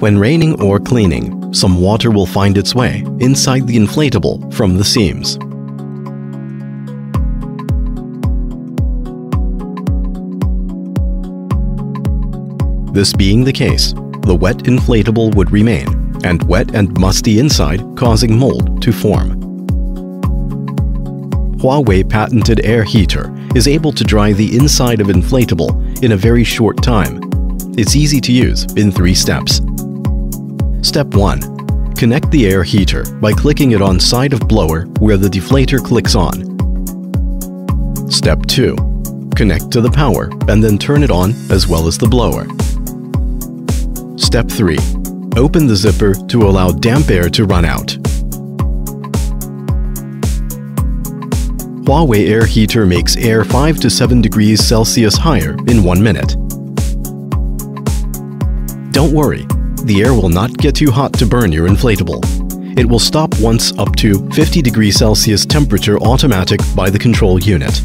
When raining or cleaning, some water will find its way inside the inflatable from the seams. This being the case, the wet inflatable would remain, and wet and musty inside causing mold to form. Huawei patented air heater is able to dry the inside of inflatable in a very short time. It's easy to use in three steps. Step 1. Connect the air heater by clicking it on side of blower where the deflator clicks on. Step 2. Connect to the power and then turn it on as well as the blower. Step 3. Open the zipper to allow damp air to run out. Huawei air heater makes air 5 to 7 degrees Celsius higher in 1 minute. Don't worry, the air will not get too hot to burn your inflatable. It will stop once up to 50 degrees Celsius temperature automatic by the control unit.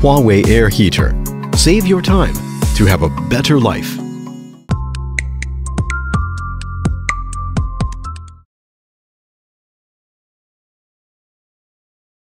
Huawei Air Heater. Save your time to have a better life.